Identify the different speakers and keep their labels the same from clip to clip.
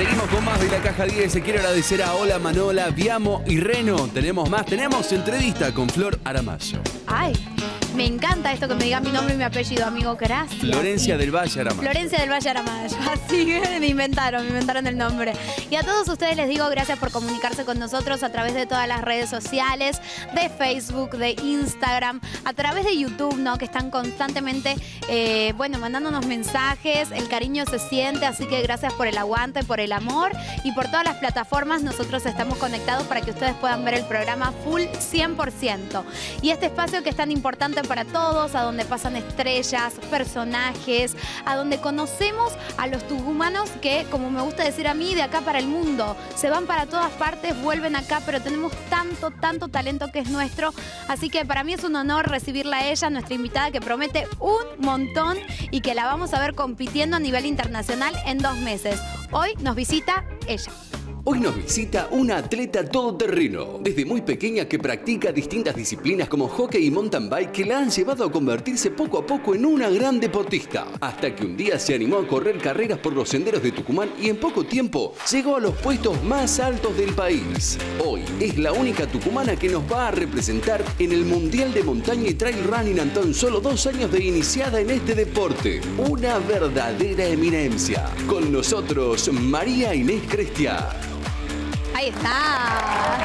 Speaker 1: Seguimos con más de la caja 10. Se quiero agradecer a Hola Manola, Viamo y Reno. Tenemos más, tenemos entrevista con Flor Aramayo.
Speaker 2: Ay, me encanta esto que me digan mi nombre y mi apellido, amigo. Gracias.
Speaker 1: Florencia del Valle Aramayo.
Speaker 2: Florencia del Valle Aramayo. Así me inventaron, me inventaron el nombre. Y a todos ustedes les digo gracias por comunicarse con nosotros a través de todas las redes sociales, de Facebook, de Instagram, a través de YouTube, ¿no? Que están constantemente, eh, bueno, mandándonos mensajes. El cariño se siente, así que gracias por el aguante, por el amor y por todas las plataformas. Nosotros estamos conectados para que ustedes puedan ver el programa full 100%. Y este espacio que es tan importante para todos, a donde pasan estrellas, personajes, a donde conocemos a los tucumanos que, como me gusta decir a mí, de acá para el mundo, se van para todas partes, vuelven acá, pero tenemos tanto, tanto talento que es nuestro. Así que para mí es un honor recibirla a ella, nuestra invitada que promete un montón y que la vamos a ver compitiendo a nivel internacional en dos meses. Hoy nos visita ella.
Speaker 1: Hoy nos visita una atleta todoterreno, desde muy pequeña que practica distintas disciplinas como hockey y mountain bike que la han llevado a convertirse poco a poco en una gran deportista, hasta que un día se animó a correr carreras por los senderos de Tucumán y en poco tiempo llegó a los puestos más altos del país. Hoy es la única tucumana que nos va a representar en el Mundial de Montaña y Trail Running en tan solo dos años de iniciada en este deporte. Una verdadera eminencia. Con nosotros, María Inés Crestia.
Speaker 2: Ahí está.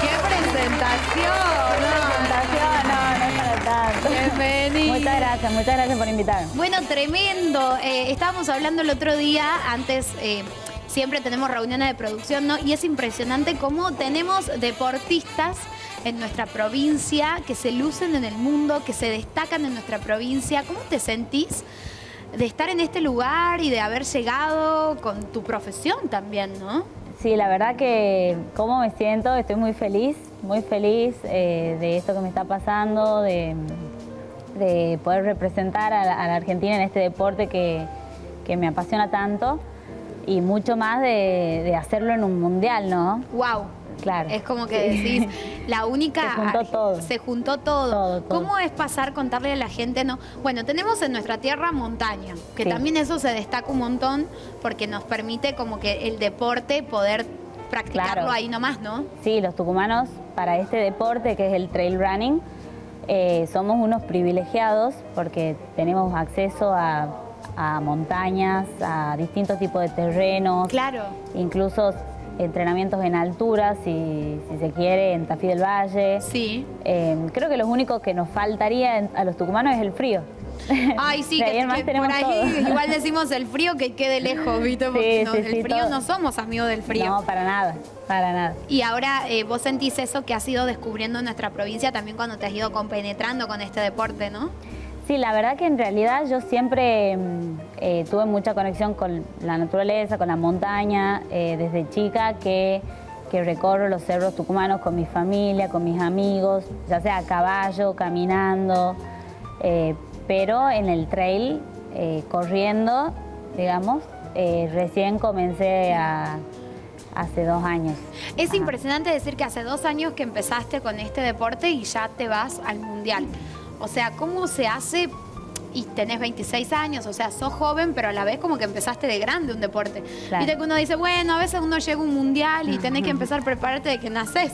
Speaker 2: ¡Qué presentación!
Speaker 3: presentación, no, no es para tanto.
Speaker 2: Bienvenido.
Speaker 3: Muchas gracias, muchas gracias por invitarme.
Speaker 2: Bueno, tremendo. Eh, estábamos hablando el otro día, antes eh, siempre tenemos reuniones de producción, ¿no? Y es impresionante cómo tenemos deportistas en nuestra provincia que se lucen en el mundo, que se destacan en nuestra provincia. ¿Cómo te sentís de estar en este lugar y de haber llegado con tu profesión también, ¿no?
Speaker 3: Sí, la verdad que cómo me siento, estoy muy feliz, muy feliz eh, de esto que me está pasando, de, de poder representar a la, Argentina en este deporte que, que, me apasiona tanto y mucho más de, de, hacerlo en un mundial, ¿no?
Speaker 2: ¡Wow!
Speaker 3: Claro.
Speaker 2: Es como que decís, la única...
Speaker 3: Se juntó todo.
Speaker 2: Se juntó todo.
Speaker 3: todo, todo.
Speaker 2: ¿Cómo es pasar, contarle a la gente? no Bueno, tenemos en nuestra tierra montaña, que
Speaker 3: Sí.
Speaker 2: también eso se destaca un montón porque nos permite como que el deporte poder practicarlo
Speaker 3: Claro.
Speaker 2: ahí nomás, ¿no?
Speaker 3: Sí, los tucumanos para este deporte que es el trail running eh, somos unos privilegiados porque tenemos acceso a, a montañas, a distintos tipos de terrenos,
Speaker 2: Claro.
Speaker 3: incluso entrenamientos en altura, si, si se quiere, en Tafí del Valle.
Speaker 2: Sí.
Speaker 3: Eh, creo que lo único que nos faltaría a los tucumanos es el frío.
Speaker 2: Ay, sí, que, que por ahí
Speaker 3: todo.
Speaker 2: igual decimos el frío que quede lejos, ¿viste? Porque
Speaker 3: Sí,
Speaker 2: no,
Speaker 3: sí,
Speaker 2: el
Speaker 3: sí,
Speaker 2: frío
Speaker 3: todo.
Speaker 2: no somos amigos del frío.
Speaker 3: No, para nada, para nada.
Speaker 2: Y ahora eh, vos sentís eso que has ido descubriendo en nuestra provincia también cuando te has ido compenetrando con este deporte, ¿no?
Speaker 3: Sí, la verdad que en realidad yo siempre mm, eh, tuve mucha conexión con la naturaleza, con la montaña, eh, desde chica que, que recorro los cerros tucumanos con mi familia, con mis amigos, ya sea a caballo, caminando, eh, pero en el trail, corriendo, digamos, recién comencé a, hace dos años.
Speaker 2: Es
Speaker 3: Ajá.
Speaker 2: impresionante decir que hace dos años que empezaste con este deporte y ya te vas al mundial. O sea, ¿cómo se hace? Y tenés 26 años, o sea, sos joven, pero a la vez como que empezaste de grande un deporte.
Speaker 3: Claro.
Speaker 2: Viste que uno dice, bueno, a veces uno llega a un mundial y tenés que empezar a prepararte de que nacés,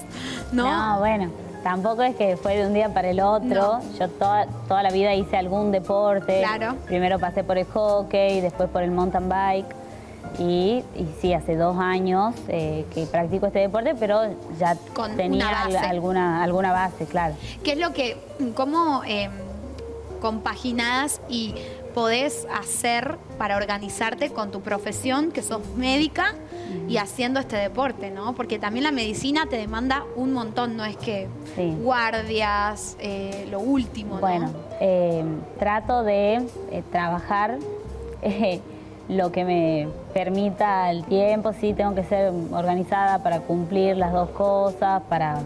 Speaker 2: ¿no?
Speaker 3: bueno, tampoco es que fue de un día para el otro. Yo toda, toda la vida hice algún deporte.
Speaker 2: Claro.
Speaker 3: Primero pasé por el hockey, después por el mountain bike. Y, y sí, hace dos años eh, que practico este deporte, pero ya
Speaker 2: Con
Speaker 3: tenía
Speaker 2: base.
Speaker 3: alguna, alguna base, claro.
Speaker 2: ¿Qué es lo que, cómo eh, compaginás y podés hacer para organizarte con tu profesión, que sos médica, y haciendo este deporte, ¿no? Porque también la medicina te demanda un montón, no es que
Speaker 3: Sí.
Speaker 2: guardias, eh, lo último, ¿no?
Speaker 3: Bueno, eh, trato de eh, trabajar eh, lo que me permita el tiempo, sí, tengo que ser organizada para cumplir las dos cosas, para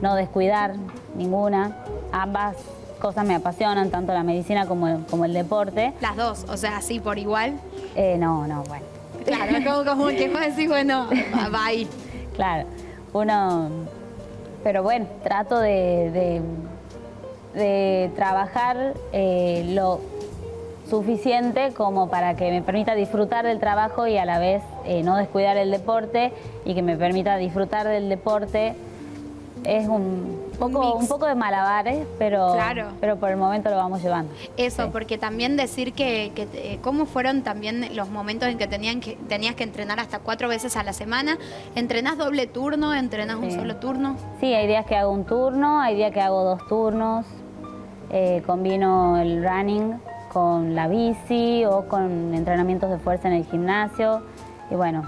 Speaker 3: no descuidar ninguna. Ambas cosas me apasionan, tanto la medicina como, como el deporte.
Speaker 2: Las dos, o sea, así por igual.
Speaker 3: Eh, no, no, bueno,
Speaker 2: Claro, como, como que vos decís, bueno, ahí.
Speaker 3: claro, uno, pero bueno, trato de, de- de trabajar eh, lo suficiente como para que me permita disfrutar del trabajo y a la vez eh, no descuidar el deporte y que me permita disfrutar del deporte. Es un poco, un, poco de malabares, pero, pero por el momento lo vamos llevando.
Speaker 2: Eso, porque también decir que, eh, cómo fueron también los momentos en que, tenían que tenías que entrenar hasta cuatro veces a la semana. ¿Entrenás doble turno? ¿Entrenás un solo turno?
Speaker 3: Sí, hay días que hago un turno, hay días que hago dos turnos. Eh, combino el running con la bici o con entrenamientos de fuerza en el gimnasio. Y bueno,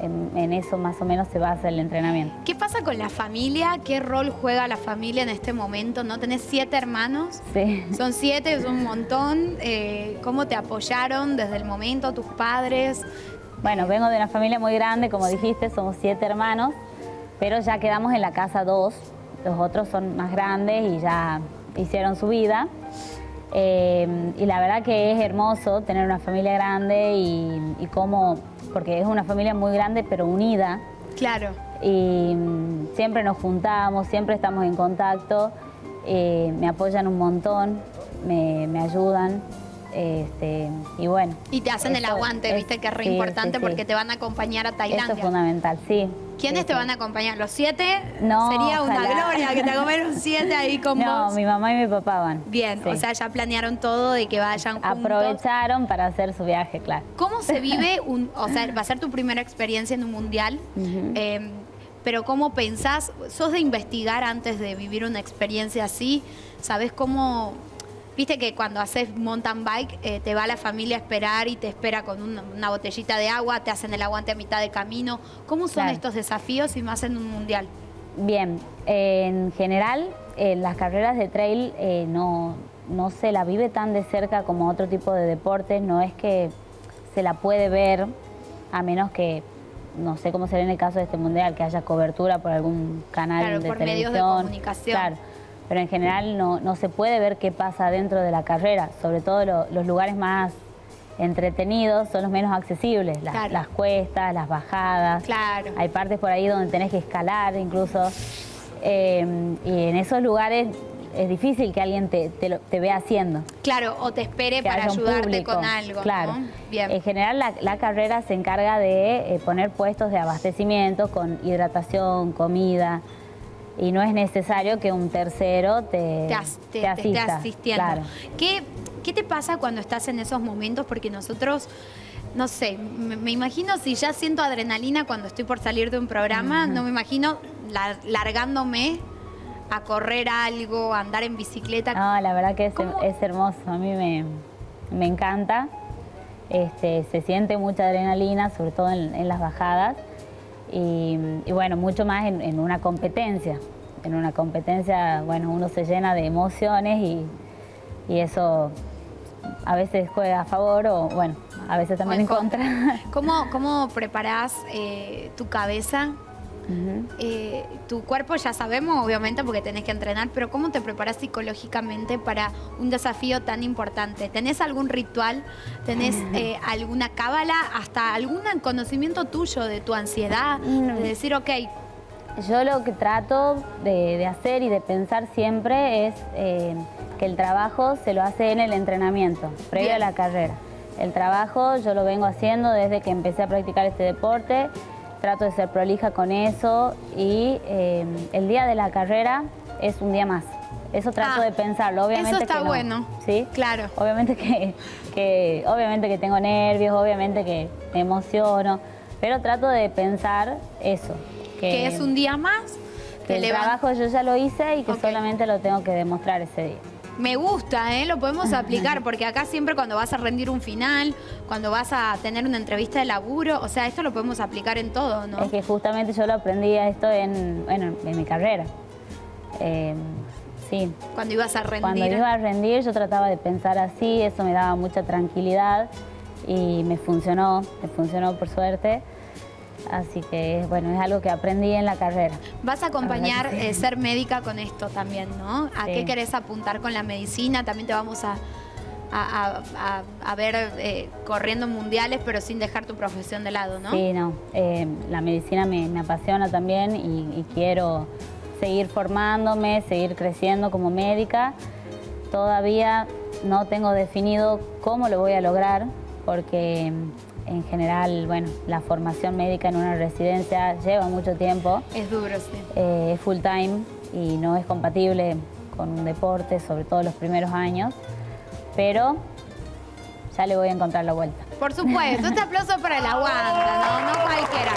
Speaker 3: en, eso más o menos se basa el entrenamiento.
Speaker 2: ¿Qué pasa con la familia? ¿Qué rol juega la familia en este momento? ¿No tenés siete hermanos?
Speaker 3: Sí.
Speaker 2: Son siete, es un montón. Eh, ¿Cómo te apoyaron desde el momento tus padres?
Speaker 3: Bueno, vengo de una familia muy grande, como dijiste, somos siete hermanos, pero ya quedamos en la casa dos. Los otros son más grandes y ya hicieron su vida. Eh, y la verdad que es hermoso tener una familia grande y, y cómo, porque es una familia muy grande pero unida.
Speaker 2: Claro.
Speaker 3: Y mm, siempre nos juntamos, siempre estamos en contacto, eh, me apoyan un montón, me, me ayudan. Este, y bueno.
Speaker 2: Y te hacen el aguante, viste, que es re importante porque te van a acompañar a Tailandia.
Speaker 3: Eso es fundamental, sí.
Speaker 2: ¿Quiénes te van a acompañar? ¿Los siete? No. Sería una gloria que te comieron siete ahí con
Speaker 3: no, mi mamá y mi papá van.
Speaker 2: Bien, o sea, ya planearon todo de que vayan juntos.
Speaker 3: Aprovecharon para hacer su viaje, claro.
Speaker 2: ¿Cómo se vive un, o sea, va a ser tu primera experiencia en un mundial? Em, pero ¿cómo pensás? ¿Sos de investigar antes de vivir una experiencia así? ¿Sabes cómo Viste que cuando haces mountain bike eh, te va la familia a esperar y te espera con una, botellita de agua, te hacen el aguante a mitad de camino. ¿Cómo son estos desafíos y más en un mundial?
Speaker 3: Bien, en general en las carreras de trail eh, no, no se la vive tan de cerca como otro tipo de deportes, no es que se la puede ver a menos que no sé cómo será en el caso de este mundial, que haya cobertura por algún canal
Speaker 2: claro,
Speaker 3: de
Speaker 2: por
Speaker 3: televisión.
Speaker 2: medios de comunicación.
Speaker 3: Claro pero en general no, se puede ver qué pasa dentro de la carrera, sobre todo los lugares más entretenidos son los menos accesibles, las, cuestas, las bajadas.
Speaker 2: Claro.
Speaker 3: Hay partes por ahí donde tenés que escalar incluso. Eh, y en esos lugares es difícil que alguien te, te, vea haciendo.
Speaker 2: Claro, o te espere para ayudarte con algo.
Speaker 3: Claro. En general la, carrera se encarga de eh, poner puestos de abastecimiento con hidratación, comida, y no es necesario que un tercero te,
Speaker 2: te, esté asistiendo. ¿Qué, ¿Qué te pasa cuando estás en esos momentos? Porque nosotros no sé, me, imagino si ya siento adrenalina cuando estoy por salir de un programa, no me imagino largándome a correr algo, a andar en bicicleta.
Speaker 3: No, la verdad que es, es hermoso, a mí me, me encanta. Este, se siente mucha adrenalina, sobre todo en las bajadas y, bueno, mucho más en, una competencia. En una competencia, bueno, uno se llena de emociones y, eso a veces juega a favor o, bueno, a veces también en contra.
Speaker 2: ¿Cómo, cómo preparás eh, tu cabeza eh, tu cuerpo ya sabemos, obviamente, porque tenés que entrenar, pero ¿cómo te preparas psicológicamente para un desafío tan importante? ¿Tenés algún ritual? ¿Tenés eh, alguna cábala? ¿Hasta algún conocimiento tuyo de tu ansiedad? De decir, ok.
Speaker 3: Yo lo que trato de, hacer y de pensar siempre es que el trabajo se lo hace en el entrenamiento, previo a la carrera. El trabajo yo lo vengo haciendo desde que empecé a practicar este deporte trato de ser prolija con eso y eh, el día de la carrera es un día más. Eso trato ah, de pensarlo, obviamente.
Speaker 2: Eso está
Speaker 3: que
Speaker 2: bueno.
Speaker 3: Sí,
Speaker 2: claro.
Speaker 3: Obviamente que, obviamente que tengo nervios, obviamente que me emociono, pero trato de pensar eso.
Speaker 2: Que, es un día más.
Speaker 3: Que el trabajo yo ya lo hice y que solamente lo tengo que demostrar ese día.
Speaker 2: Me gusta, ¿eh? lo podemos aplicar, porque acá siempre cuando vas a rendir un final, cuando vas a tener una entrevista de laburo, o sea, esto lo podemos aplicar en todo, ¿no?
Speaker 3: Es que justamente yo lo aprendí esto en, bueno, en mi carrera. Eh, sí.
Speaker 2: Cuando ibas a rendir.
Speaker 3: Cuando iba a rendir yo trataba de pensar así, eso me daba mucha tranquilidad y me funcionó, me funcionó por suerte. Así que, bueno, es algo que aprendí en la carrera.
Speaker 2: Vas a acompañar eh, ser médica con esto también, ¿no? ¿A qué querés apuntar con la medicina? También te vamos a, a, ver eh, corriendo mundiales, pero sin dejar tu profesión de lado, ¿no?
Speaker 3: Sí, no. Eh, la medicina me, apasiona también y, quiero seguir formándome, seguir creciendo como médica. Todavía no tengo definido cómo lo voy a lograr, porque en general, bueno, la formación médica en una residencia lleva mucho tiempo.
Speaker 2: Es duro, sí.
Speaker 3: Eh, es full time y no es compatible con un deporte, sobre todo los primeros años, pero ya le voy a encontrar la vuelta.
Speaker 2: Por supuesto, este aplauso para el aguanta, ¿no? No cualquiera.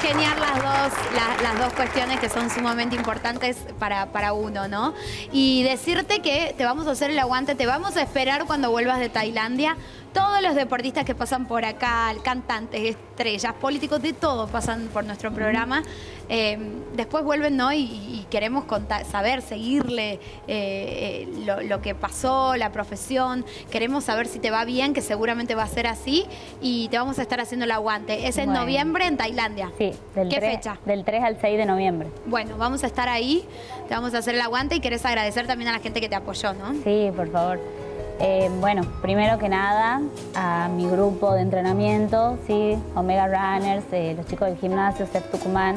Speaker 2: Congeniar las dos, la- las dos cuestiones que son sumamente importantes para, para uno, ¿no? Y decirte que te vamos a hacer el aguante, te vamos a esperar cuando vuelvas de Tailandia. Todos los deportistas que pasan por acá, cantantes, estrellas, políticos, de todo pasan por nuestro programa. Eh, después vuelven, ¿no? Y, y queremos contar, saber, seguirle eh, eh, lo, lo que pasó, la profesión. Queremos saber si te va bien, que seguramente va a ser así. Y te vamos a estar haciendo el aguante. Es en
Speaker 3: Bueno.
Speaker 2: noviembre en Tailandia.
Speaker 3: Sí, del,
Speaker 2: ¿Qué
Speaker 3: 3,
Speaker 2: fecha?
Speaker 3: del 3 al 6 de noviembre.
Speaker 2: Bueno, vamos a estar ahí, te vamos a hacer el aguante y querés agradecer también a la gente que te apoyó, ¿no?
Speaker 3: Sí, por favor. Eh, bueno, primero que nada, a mi grupo de entrenamiento, sí, Omega Runners, eh, los chicos del gimnasio CEF Tucumán,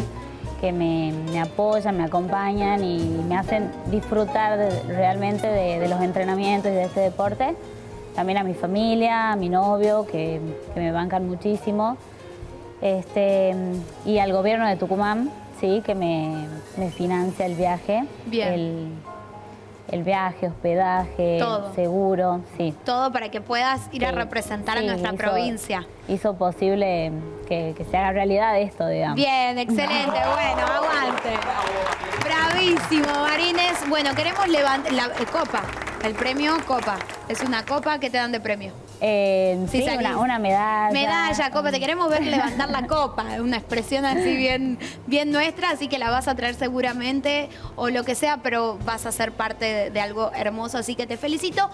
Speaker 3: que me, me apoyan, me acompañan y me hacen disfrutar de- realmente de, de los entrenamientos y de este deporte. También a mi familia, a mi novio, que, que me bancan muchísimo. Este, y al gobierno de Tucumán, sí, que me, me financia el viaje.
Speaker 2: Bien.
Speaker 3: El, el viaje, hospedaje,
Speaker 2: Todo.
Speaker 3: seguro, sí.
Speaker 2: Todo para que puedas ir a
Speaker 3: Sí,
Speaker 2: representar a nuestra
Speaker 3: hizo-
Speaker 2: provincia.
Speaker 3: Hizo posible que, que se haga realidad esto, digamos.
Speaker 2: Bien, excelente, bueno, aguante. Bravísimo, Marines. Bueno, queremos levantar la eh, copa, el premio Copa. Es una copa que te dan de premio.
Speaker 3: Eh,
Speaker 2: Sí,
Speaker 3: sí,
Speaker 2: salís.
Speaker 3: una, una medalla.
Speaker 2: Medalla, copa, te queremos ver levantar la copa, una expresión así bien, bien nuestra, así que la vas a traer seguramente o lo que sea, pero vas a ser parte de, de algo hermoso, así que te felicito.